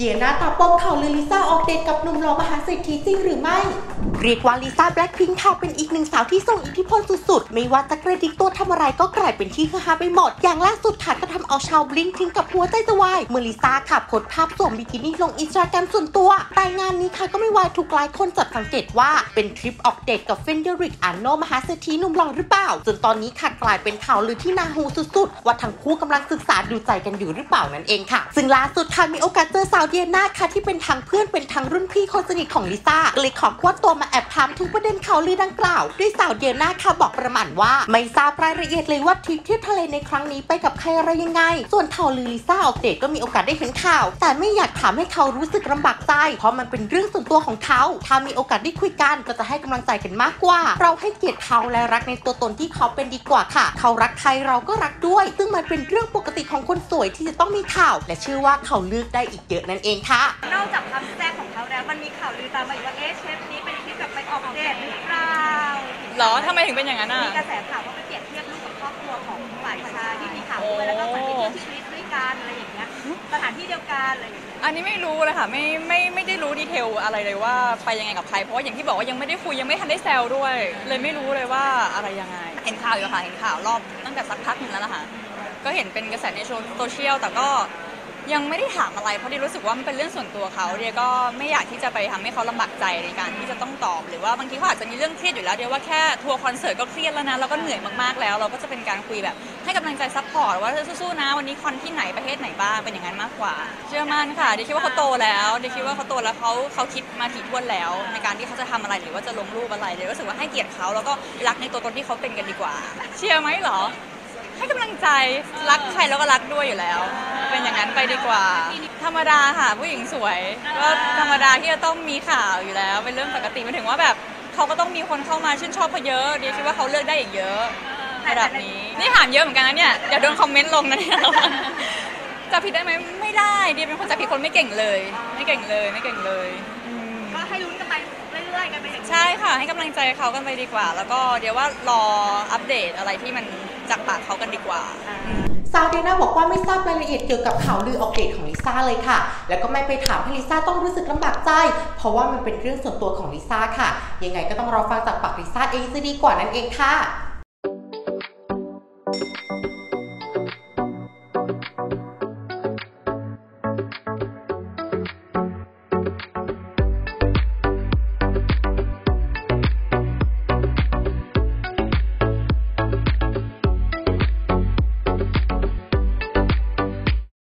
เดียร์น่าตอบปมข่าวลือลิซ่าออกเดทกับหนุ่มหล่อมหาเศรษฐีจริงหรือไม่ เรียกว่าลิซ่าแบล็คพิงค์ค่ะเป็นอีกหนึ่งสาวที่ทรงอิทธิพลสุดๆ ไม่ว่าจะกระดิกตัวทำอะไรก็กลายเป็นที่ฮือฮาไปหมด อย่างล่าสุดค่ะก็ทำเอาชาวบลิงค์ถึงกับหัวใจจะวาย เมื่อลิซ่าค่ะโพสต์ภาพสวมบิกินี่ลงอินสตาแกรมส่วนตัว แต่งานนี้ค่ะก็ไม่วายถูกหลายคนจับสังเกตว่าเป็นทริปออกเดทกับเฟรเดริกอาร์โนลต์มหาเศรษฐีหนุ่มหล่อหรือเปล่าจนตอนนี้ค่ะกลายเป็นข่าวลือที่หนาหูสุดๆ ว่าทั้งคู่กำลังศึกษาดูใจกันอยู่หรือเปล่านั่นเองค่ะ ซึ่งล่าสุดค่ะมีโอกาสเจอสาวเดียร์น่าค่ะที่เป็นทั้งเพื่อนเป็นทั้งรุ่นพี่คนสนิทของลิซ่าเลยขอคว้าตัวมาแอบถามถึงประเด็นข่าวลือดังกล่าวด้วยสาวเดียร์น่าค่ะบอกประมาณว่า ไม่ทราบรายละเอียดเลยว่าทริปเที่ยวทะเลในครั้งนี้ไปกับใครอะไรยังไง ส่วนข่าวลือลิซ่าออกเดทก็มีโอกาสได้เห็นข่าว แต่ไม่อยากถามให้เขารู้สึกลำบากใจ เพราะมันเป็นเรื่องส่วนตัวของเขา ถ้ามีโอกาสได้คุยกันก็จะให้กำลังใจกันมากกว่า เราให้เกียรติเขาและรักในตัวตนที่เขาเป็นดีกว่าค่ะ เขารักใครเราก็รักด้วย ซึ่งมันเป็นเรื่องปกติของคนสวยที่จะต้องมีข่าว และเชื่อว่าเขาเลือกได้อีกเยอะนั่นเองค่ะ นอกจากความแซ่บของเขาแล้วมันมีข่าวลือตามมาอีกว่าเอ๊ะเชฟนี้เป็นทริปแบบไปออกเดทหรือเปล่าเหรอทำไมถึงเป็นอย่างนั้นอะ มีกระแสข่าวว่าไปเปรียบเทียบรูปกับครอบครัวของฝ่ายชายที่มีข่าวด้วยแล้วก็เหมือนไปเที่ยวที่สวิตด้วยกันอะไรอย่างเงี้ยสถานที่เดียวกันอะไรอย่างเงี้ย อันนี้ไม่รู้เลยค่ะไม่ไม่ไม่ได้รู้ detail อะไรเลยว่าไปยังไงกับใครเพราะว่าอย่างที่บอกว่ายังไม่ได้คุยยังไม่ทันได้แซวด้วย เลยไม่รู้เลยว่าอะไรยังไง เห็นข่าวอยู่ค่ะเห็นข่าวรอบตั้งแต่สักพักหนึ่งแล้วนะคะก็เห็นเป็นกระแสในโซเชียลแต่ก็ ยังไม่ได้ถามอะไรเพราะเดียร์รู้สึกว่ามันเป็นเรื่องส่วนตัวเขาเดียร์ก็ไม่อยากที่จะไปทำให้เขาลำบากใจในการที่จะต้องตอบ หรือว่าบางทีเขาอาจจะมีเรื่องเครียดอยู่แล้วเดียร์ว่าแค่ทัวร์คอนเสิร์ตก็เครียดแล้วนะเราก็เหนื่อยมากๆแล้ว เราก็จะเป็นการคุยแบบ ให้กำลังใจ support ว่าสู้ๆนะวันนี้คอนที่ไหนประเทศไหนบ้างเป็นอย่างนั้นมากกว่า เชื่อมั่นค่ะเดียร์คิดว่าเขาโตแล้วเดียร์คิดว่าเขาโตแล้วเขาเขาคิดมาถี่ถ้วนแล้ว ในการที่เขาจะทำอะไรหรือว่าจะลงรูปอะไรเดียร์รู้สึกว่าให้เกียรติเขาแล้วก็รักในตัวตนที่เขาเป็นกันดีกว่า เชื่อไหมหรอ ให้กำลังใจรักใครแล้วก็รักด้วยอยู่แล้ว เป็นอย่างนั้นไปดีกว่า ธรรมดาค่ะผู้หญิงสวยก็ธรรมดาที่จะต้องมีข่าวอยู่แล้ว เป็นเรื่องปกติมาถึงว่าแบบเขาก็ต้องมีคนเข้ามาชื่นชอบเขาเยอะดีคิดว่าเขาเลือกได้อีกเยอะระดับนี้นี่ถามเยอะเหมือนกันนะเนี่ยอย่าโดนคอมเมนต์ลงนะเนี่ยจะผิดได้ไหมไม่ได้ดีเป็นคนจะผิดคนไม่เก่งเลย ไม่เก่งเลยไม่เก่งเลยก็ให้ลุ้นกันไปเรื่อยๆกัน ค่ะ ให้กำลังใจเขากันไปดีกว่า แล้วก็เดี๋ยวว่ารออัปเดตอะไรที่มันจากปากเขากันดีกว่า ซาวดีน่าบอกว่าไม่ทราบรายละเอียดเกี่ยวกับข่าวลืออัปเดตของลิซ่าเลยค่ะ แล้วก็ไม่ไปถามให้ลิซ่าต้องรู้สึกลำบากใจ เพราะว่ามันเป็นเรื่องส่วนตัวของลิซ่าค่ะ ยังไงก็ต้องรอฟังจากปากลิซ่าเองจะดีกว่านั่นเองค่ะ